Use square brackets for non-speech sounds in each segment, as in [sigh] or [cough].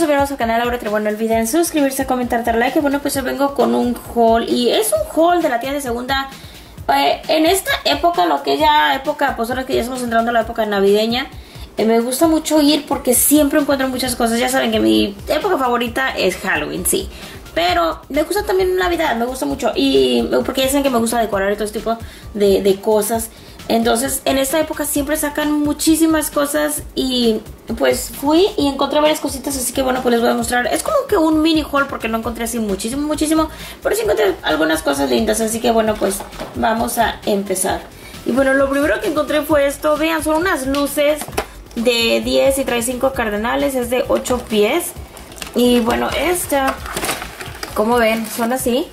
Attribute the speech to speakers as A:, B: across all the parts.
A: nuevos bienvenidos al canal, ahora te bueno el video en suscribirse, comentar, dar like. Bueno, pues yo vengo con un haul y es un haul de la tienda de segunda. Eh, en esta época, lo que ya época, pues ahora que ya estamos entrando a la época navideña, eh, me gusta mucho ir porque siempre encuentro muchas cosas. Ya saben que mi época favorita es Halloween, sí. Pero me gusta también Navidad, me gusta mucho. Y porque ya saben que me gusta decorar y todo este tipo de, de cosas. Entonces, en esta época siempre sacan muchísimas cosas y pues fui y encontré varias cositas, así que bueno, pues les voy a mostrar. Es como que un mini haul porque no encontré así muchísimo, muchísimo, pero sí encontré algunas cosas lindas, así que bueno, pues vamos a empezar. Y bueno, lo primero que encontré fue esto, vean, son unas luces de 10 y trae 5 cardenales, es de 8 pies. Y bueno, esta, como ven, son así.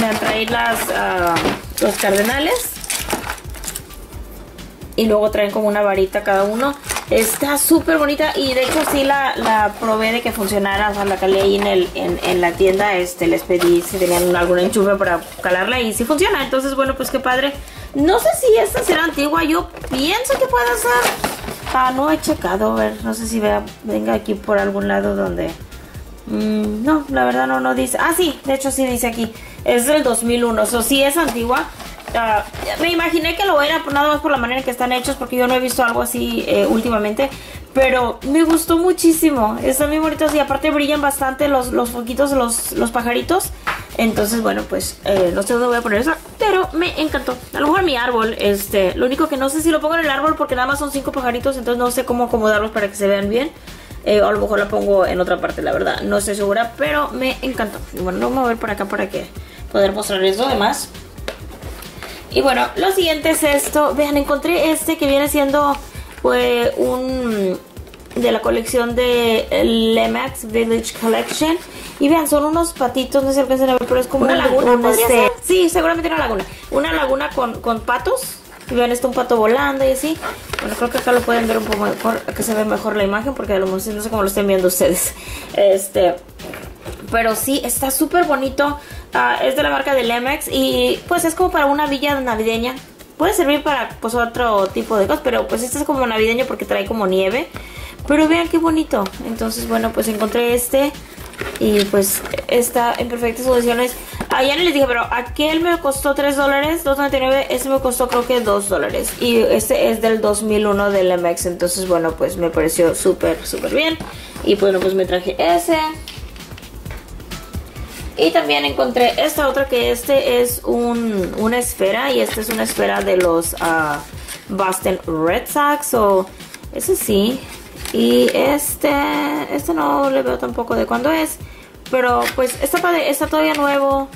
A: Me trae las, uh, los cardenales y luego traen como una varita cada uno. Está súper bonita y de hecho sí la, la, probé de que funcionara, o sea, la calé ahí en, el, en, la tienda, este, les pedí si tenían algún enchufe para calarla y sí funciona, entonces bueno, pues qué padre. No sé si esta será antigua, yo pienso que puede ser. Ah, no he checado, a ver, no sé si vea, venga aquí por algún lado donde... Mm, no, la verdad no, no dice. Ah, sí, de hecho sí dice aquí. Es del 2001, o sea, sí es antigua. Ah, me imaginé que lo era nada más por la manera en que están hechos porque yo no he visto algo así eh, últimamente pero me gustó muchísimo. Están muy bonitos y aparte brillan bastante los, los foquitos los, los pajaritos. Entonces bueno pues eh, no sé dónde voy a poner eso pero me encantó. A lo mejor mi árbol este lo único que no sé si lo pongo en el árbol porque nada más son cinco pajaritos entonces no sé cómo acomodarlos para que se vean bien. Eh, a lo mejor la pongo en otra parte la verdad no estoy segura pero me encantó. Y bueno no me voy a ver por acá para que poder mostrar eso además y bueno, lo siguiente es esto. Vean, encontré este que viene siendo fue un de la colección de Lemax Village Collection. Y vean, son unos patitos, no sé si alcanzan a ver, pero es como una, laguna. Este, sí, seguramente una laguna. Una laguna con, con patos. Y vean, está un pato volando y así. Bueno, creo que acá lo pueden ver un poco mejor, que se ve mejor la imagen, porque a lo mejor no sé cómo lo estén viendo ustedes. Este, pero sí, está súper bonito. Ah, es de la marca de Lemex y pues es como para una villa navideña. Puede servir para pues otro tipo de cosas, pero pues este es como navideño porque trae como nieve. Pero vean qué bonito. Entonces, bueno, pues encontré este y pues está en perfectas condiciones. Ah, ya no les dije, pero aquel me costó 3 dólares, 2.99. Este me costó creo que 2 dólares. Y este es del 2001 de Lemex. Entonces, bueno, pues me pareció súper, súper bien. Y bueno, pues me traje ese. Y también encontré esta otra que este es un, una esfera y esta es una esfera de los uh, Boston Red Sox o ese sí. Y este, este no le veo tampoco de cuándo es. Pero pues está, está todavía nuevo.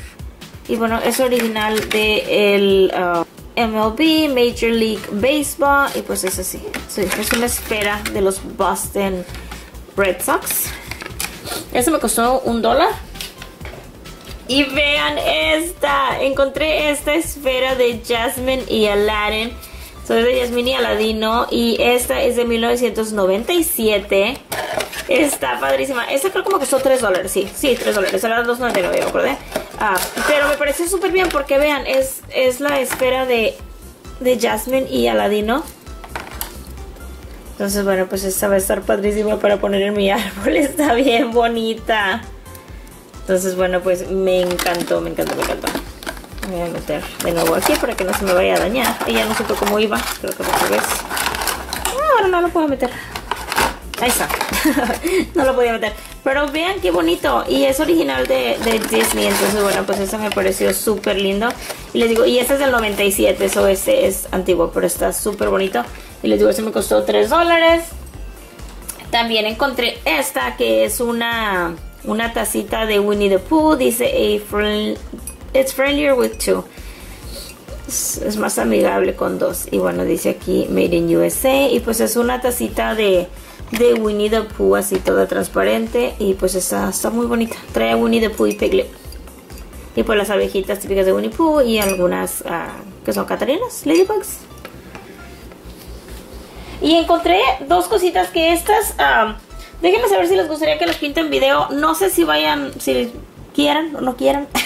A: Y bueno, es original de el uh, MLB, Major League Baseball. Y pues es así. es una esfera de los Boston Red Sox. Este me costó un dólar. Y vean esta. Encontré esta esfera de Jasmine y Aladdin. Soy de Jasmine y Aladino. Y esta es de 1997. Está padrísima. Esta creo como costó 3 dólares. Sí, sí, 3 dólares. Era 2.99, me acordé. Ah, pero me pareció súper bien porque vean, es, es la esfera de, de Jasmine y Aladino. Entonces, bueno, pues esta va a estar padrísima para poner en mi árbol. [laughs] Está bien bonita. Entonces, bueno, pues me encantó, me encantó, me encantó. Voy a meter de nuevo aquí para que no se me vaya a dañar. Y ya no supo cómo iba, creo que otra vez. No, ahora no lo puedo meter. Ahí está. [laughs] no lo podía meter. Pero vean qué bonito. Y es original de, Disney. Entonces, bueno, pues eso me pareció súper lindo. Y les digo, y este es del 97. Eso este es antiguo, pero está súper bonito. Y les digo, este me costó 3 dólares. También encontré esta que es una una tacita de Winnie the Pooh. Dice, a it's friendlier with two. Es, más amigable con dos. Y bueno, dice aquí Made in USA. Y pues es una tacita de, de Winnie the Pooh, así toda transparente. Y pues está, está muy bonita. Trae Winnie the Pooh y Piglet. Y pues las abejitas típicas de Winnie Pooh y algunas uh, que son catarinas, ladybugs. Y encontré dos cositas que estas... Uh, Déjenme saber si les gustaría que les pinte en video. No sé si vayan, si quieran o no quieran. [laughs]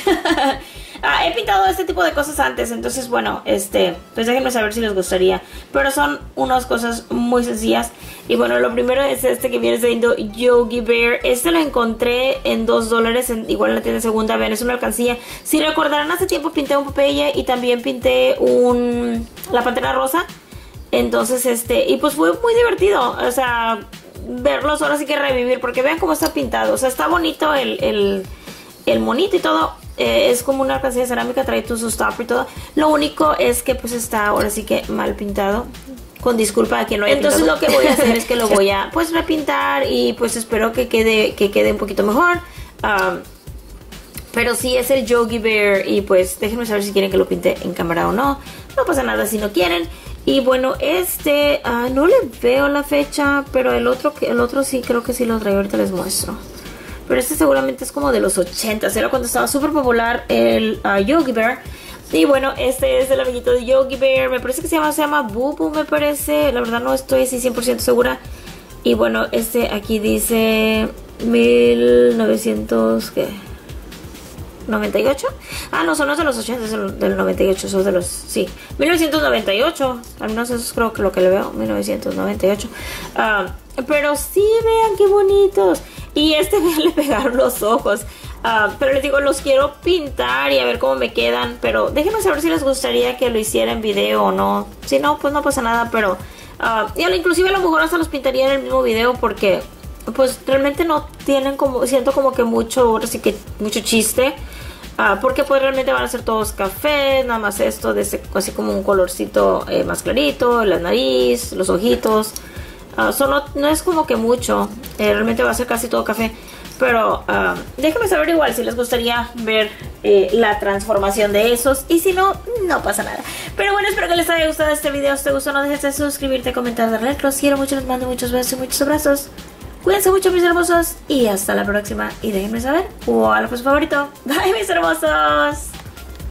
A: Ah, he pintado este tipo de cosas antes, entonces bueno, este, pues déjenme saber si les gustaría. Pero son unas cosas muy sencillas. Y bueno, lo primero es este que viene siendo Yogi Bear. Este lo encontré en 2 dólares, igual en la tienda segunda, ven, es una alcancía. Si recordarán, hace tiempo pinté un Popeye y también pinté un... La Pantera Rosa. Entonces, este, y pues fue muy divertido. O sea, verlos ahora sí que revivir, porque vean cómo está pintado. O sea, está bonito el, el, monito y todo. Eh, es como una alcancía de cerámica, trae tu stopper y todo. Lo único es que pues está ahora sí que mal pintado. Con disculpa a quien lo haya Entonces lo que voy a hacer es que lo [laughs] voy a pues repintar y pues espero que quede, que quede un poquito mejor. pero sí es el Yogi Bear y pues déjenme saber si quieren que lo pinte en cámara o no. No pasa nada si no quieren. Y bueno, este, ah, no le veo la fecha, pero el otro, el otro sí creo que sí lo traigo, ahorita les muestro. Pero este seguramente es como de los 80, era cuando estaba súper popular el uh, Yogi Bear. Y bueno, este es el amiguito de Yogi Bear, me parece que se llama, se llama Bubu, me parece. La verdad no estoy así 100% segura. Y bueno, este aquí dice 1900, ¿qué? 98. Ah, no, son los de los 80, son del 98, son de los, sí, 1998. Al menos eso es creo que lo que le veo, 1998. Ah, pero sí, vean qué bonitos. Y este, [laughs] le pegaron los ojos. Ah, pero les digo, los quiero pintar y a ver cómo me quedan. Pero déjenme saber si les gustaría que lo hiciera en video o no. Si no, pues no pasa nada, pero... Uh, inclusive a lo mejor hasta los pintaría en el mismo video porque pues realmente no tienen como siento como que mucho así que mucho chiste Ah, porque pues realmente van a ser todos café, nada más esto, de así como un colorcito eh, más clarito, la nariz, los ojitos. Uh, solo, no es como que mucho, eh, realmente va a ser casi todo café. Pero uh, déjenme saber igual si les gustaría ver eh, la transformación de esos. Y si no, no pasa nada. Pero bueno, espero que les haya gustado este video. Si te gustó, no dejes de suscribirte, comentar, darle like. Los quiero mucho, les mando muchos besos y muchos abrazos. Cuídense mucho mis hermosos y hasta la próxima. Y déjenme saber cuál fue su favorito. [laughs] Bye mis hermosos.